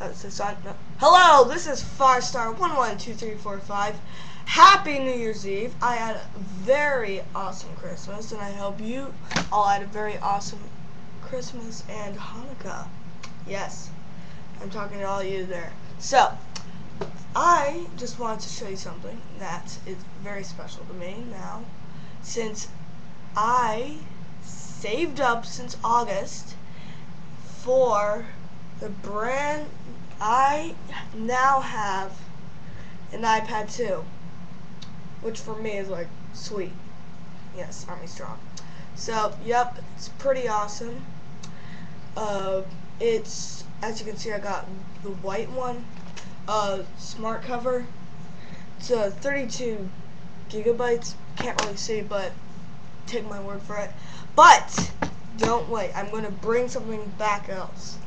Oh, That's. No. Hello, this is Fire Star One One Two Three Four Five. Happy New Year's Eve. I had a very awesome Christmas, and I hope you all had a very awesome Christmas and Hanukkah. Yes, I'm talking to all you there. So, I just wanted to show you something that is very special to me now, since I saved up since August for the brand I now have an iPad 2 which for me is like sweet. Yes Army Strong. So yep it's pretty awesome. Uh, it's as you can see I got the white one uh, smart cover. It's a 32 gigabytes. Can't really see but take my word for it. But don't wait. I'm to bring something back else.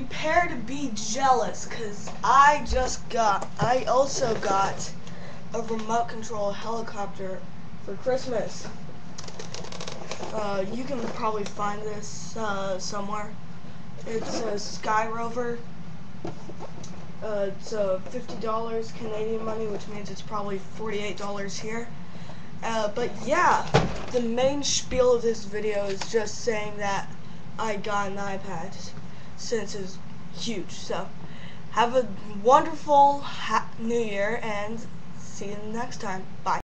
Prepare to be jealous because I just got, I also got a remote control helicopter for Christmas. Uh, you can probably find this uh, somewhere. It's a Sky Rover uh, it's uh, $50 Canadian money, which means it's probably $48 here. Uh, but yeah, the main spiel of this video is just saying that I got an iPad since it's huge. So, have a wonderful New Year and see you next time. Bye.